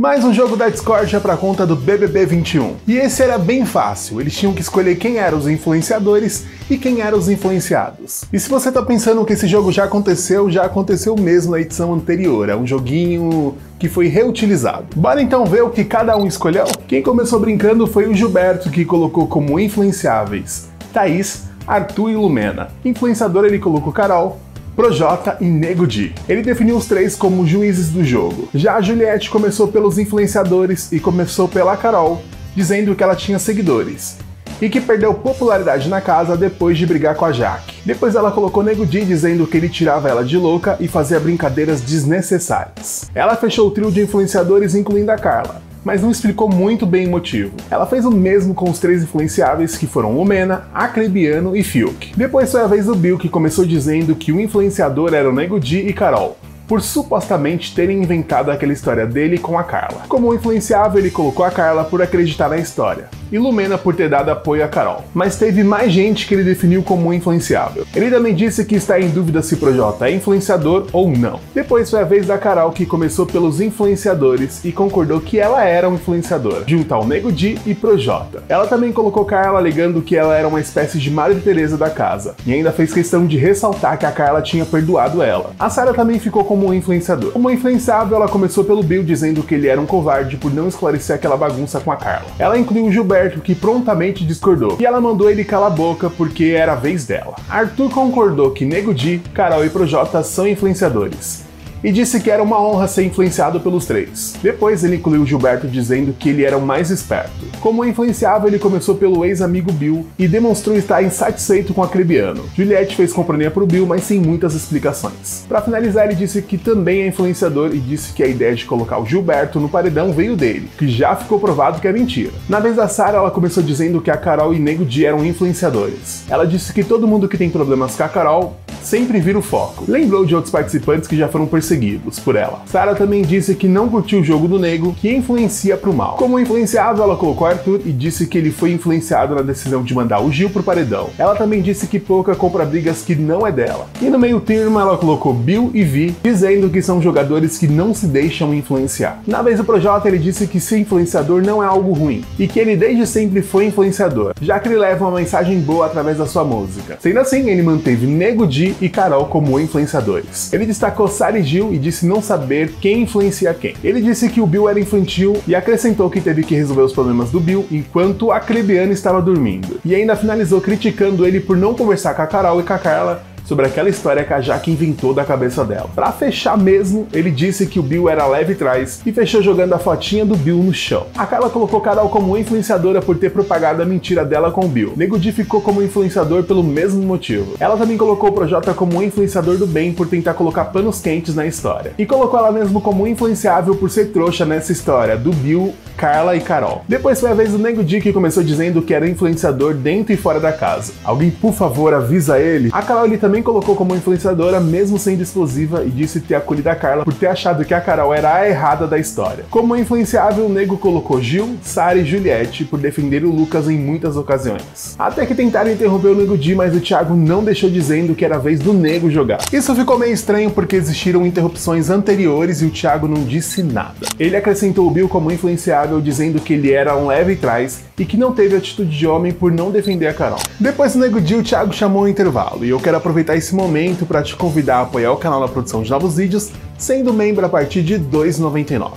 Mais um jogo da Discord para conta do BBB 21. E esse era bem fácil, eles tinham que escolher quem eram os influenciadores e quem eram os influenciados. E se você tá pensando que esse jogo já aconteceu, já aconteceu mesmo na edição anterior, é um joguinho que foi reutilizado. Bora então ver o que cada um escolheu? Quem começou brincando foi o Gilberto, que colocou como influenciáveis Thaís, Arthur e Lumena. Influenciador ele colocou Carol, Projota e Nego Di. Ele definiu os três como juízes do jogo. Já a Juliette começou pelos influenciadores e começou pela Carol, dizendo que ela tinha seguidores e que perdeu popularidade na casa depois de brigar com a Jaque. Depois ela colocou Nego Di dizendo que ele tirava ela de louca e fazia brincadeiras desnecessárias. Ela fechou o trio de influenciadores incluindo a Carla mas não explicou muito bem o motivo. Ela fez o mesmo com os três influenciáveis que foram Omena, Acrebiano e Fiuk. Depois foi a vez do Bill que começou dizendo que o influenciador era o Nego Di e Carol, por supostamente terem inventado aquela história dele com a Carla. Como influenciável, ele colocou a Carla por acreditar na história e Lumena por ter dado apoio a Carol. Mas teve mais gente que ele definiu como influenciável. Ele também disse que está em dúvida se Projota é influenciador ou não. Depois foi a vez da Carol que começou pelos influenciadores e concordou que ela era um influenciador, junto ao Nego Di e Projota. Ela também colocou Carla alegando que ela era uma espécie de Madre Teresa da casa, e ainda fez questão de ressaltar que a Carla tinha perdoado ela. A Sarah também ficou como um influenciador. Como influenciável, ela começou pelo Bill dizendo que ele era um covarde por não esclarecer aquela bagunça com a Carla. Ela incluiu o Gilberto que prontamente discordou, e ela mandou ele calar a boca porque era a vez dela. Arthur concordou que Nego Di, Carol e Projota são influenciadores e disse que era uma honra ser influenciado pelos três. Depois ele incluiu Gilberto dizendo que ele era o mais esperto. Como influenciável, ele começou pelo ex-amigo Bill e demonstrou estar insatisfeito com a Crebiano. Juliette fez companhia pro Bill, mas sem muitas explicações. Para finalizar, ele disse que também é influenciador e disse que a ideia de colocar o Gilberto no paredão veio dele, que já ficou provado que é mentira. Na vez da Sarah, ela começou dizendo que a Carol e Nego Di eram influenciadores. Ela disse que todo mundo que tem problemas com a Carol sempre vira o foco. Lembrou de outros participantes que já foram perseguidos por ela. Sarah também disse que não curtiu o jogo do nego, que influencia pro mal. Como influenciado, ela colocou Arthur e disse que ele foi influenciado na decisão de mandar o Gil pro paredão. Ela também disse que Pouca compra brigas que não é dela. E no meio termo, ela colocou Bill e Vi, dizendo que são jogadores que não se deixam influenciar. Na vez do Projota, ele disse que ser influenciador não é algo ruim, e que ele desde sempre foi influenciador, já que ele leva uma mensagem boa através da sua música. Sendo assim, ele manteve Nego Di e Carol como influenciadores. Ele destacou Sarah e Gil e disse não saber quem influencia quem. Ele disse que o Bill era infantil e acrescentou que teve que resolver os problemas do Bill enquanto a Crebiana estava dormindo. E ainda finalizou criticando ele por não conversar com a Carol e com a Carla sobre aquela história que a Jaque inventou da cabeça dela. Para fechar mesmo, ele disse que o Bill era leve trás e fechou jogando a fotinha do Bill no chão. A Carla colocou Carol como influenciadora por ter propagado a mentira dela com o Bill. Nego Di ficou como influenciador pelo mesmo motivo. Ela também colocou o Projota como influenciador do bem por tentar colocar panos quentes na história. E colocou ela mesmo como influenciável por ser trouxa nessa história do Bill, Carla e Carol. Depois foi a vez do Nego Di que começou dizendo que era influenciador dentro e fora da casa. Alguém, por favor, avisa ele. A Carol ele também também colocou como influenciadora, mesmo sendo explosiva, e disse ter acolhido a Carla por ter achado que a Carol era a errada da história. Como influenciável, o nego colocou Gil, Sara e Juliette por defender o Lucas em muitas ocasiões. Até que tentaram interromper o Nego Di, mas o Thiago não deixou dizendo que era a vez do nego jogar. Isso ficou meio estranho porque existiram interrupções anteriores e o Thiago não disse nada. Ele acrescentou o Bill como influenciável, dizendo que ele era um leve trás e que não teve atitude de homem por não defender a Carol. Depois do Nego Di, o Thiago chamou o intervalo e eu quero aproveitar aproveitar esse momento para te convidar a apoiar o canal na produção de novos vídeos, sendo membro a partir de R$ 2,99.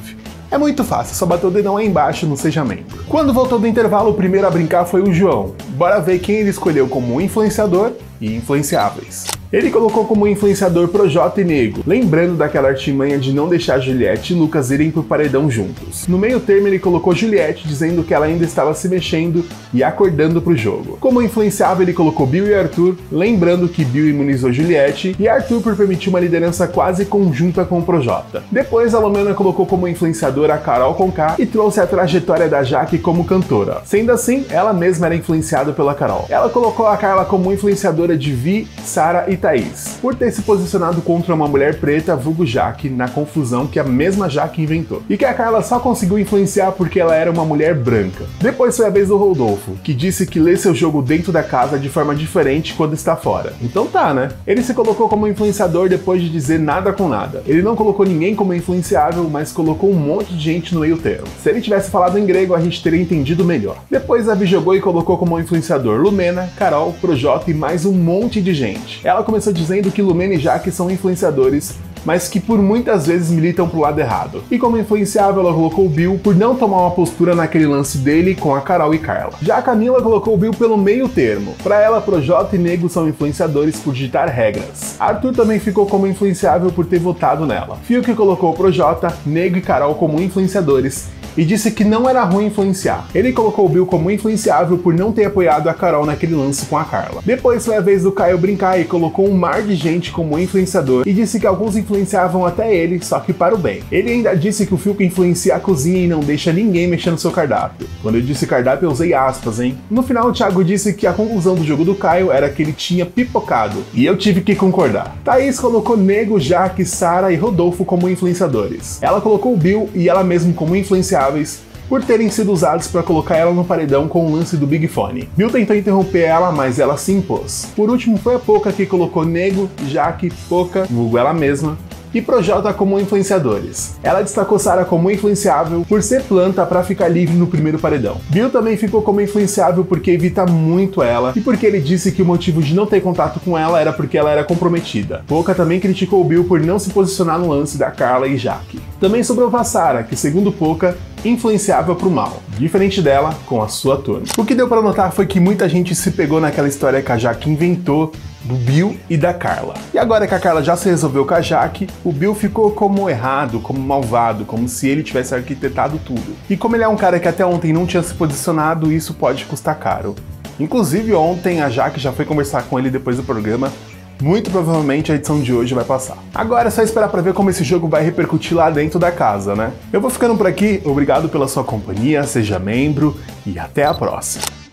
É muito fácil, só bater o dedão aí embaixo no Seja Membro. Quando voltou do intervalo, o primeiro a brincar foi o João. Bora ver quem ele escolheu como influenciador e influenciáveis. Ele colocou como influenciador Projota e Nego, lembrando daquela artimanha de não deixar Juliette e Lucas irem pro paredão juntos. No meio termo, ele colocou Juliette dizendo que ela ainda estava se mexendo e acordando pro jogo. Como influenciável, ele colocou Bill e Arthur, lembrando que Bill imunizou Juliette e Arthur por permitir uma liderança quase conjunta com o Projota. Depois, a Lomena colocou como influenciadora a Carol Conká e trouxe a trajetória da Jaque como cantora. Sendo assim, ela mesma era influenciada pela Carol. Ela colocou a Carla como influenciadora de Vi, Sara e Thaís, por ter se posicionado contra uma mulher preta, vulgo Jaque, na confusão que a mesma Jaque inventou. E que a Carla só conseguiu influenciar porque ela era uma mulher branca. Depois foi a vez do Rodolfo, que disse que lê seu jogo dentro da casa de forma diferente quando está fora. Então tá, né? Ele se colocou como influenciador depois de dizer nada com nada. Ele não colocou ninguém como influenciável, mas colocou um monte de gente no meio termo. Se ele tivesse falado em grego, a gente teria entendido melhor. Depois a jogou e colocou como influenciador Lumena, Carol, Projota e mais um monte de gente. Ela começou dizendo que Lumena e Jaque são influenciadores mas que por muitas vezes militam pro lado errado. E como influenciável, ela colocou o Bill por não tomar uma postura naquele lance dele com a Carol e Carla. Já a Camila colocou o Bill pelo meio termo. Para ela, Projota e Nego são influenciadores por ditar regras. Arthur também ficou como influenciável por ter votado nela. Fiuk colocou Projota, Nego e Carol como influenciadores e disse que não era ruim influenciar. Ele colocou o Bill como influenciável por não ter apoiado a Carol naquele lance com a Carla. Depois foi a vez do Caio brincar e colocou um mar de gente como influenciador e disse que alguns influenciavam até ele, só que para o bem. Ele ainda disse que o Fiuk influencia a cozinha e não deixa ninguém mexer no seu cardápio. Quando eu disse cardápio, eu usei aspas, hein? No final, o Thiago disse que a conclusão do jogo do Caio era que ele tinha pipocado, e eu tive que concordar. Thaís colocou Nego, Jaque, Sara e Rodolfo como influenciadores. Ela colocou o Bill e ela mesma como influenciável por terem sido usados para colocar ela no paredão com o lance do Big Fone. Bill tentou interromper ela, mas ela se impôs. Por último, foi a Poca que colocou Nego, Jaque, Poca, vulgo ela mesma, e Projota como influenciadores. Ela destacou Sarah como influenciável por ser planta para ficar livre no primeiro paredão. Bill também ficou como influenciável porque evita muito ela e porque ele disse que o motivo de não ter contato com ela era porque ela era comprometida. Poca também criticou Bill por não se posicionar no lance da Carla e Jaque. Também sobrou Vassara, que segundo Poca, influenciável para o mal, diferente dela com a sua turma. O que deu para notar foi que muita gente se pegou naquela história que a Jaque inventou do Bill e da Carla. E agora que a Carla já se resolveu com a Jaque, o Bill ficou como errado, como malvado, como se ele tivesse arquitetado tudo. E como ele é um cara que até ontem não tinha se posicionado, isso pode custar caro. Inclusive ontem a Jaque já foi conversar com ele depois do programa muito provavelmente a edição de hoje vai passar. Agora é só esperar para ver como esse jogo vai repercutir lá dentro da casa, né? Eu vou ficando por aqui, obrigado pela sua companhia, seja membro e até a próxima.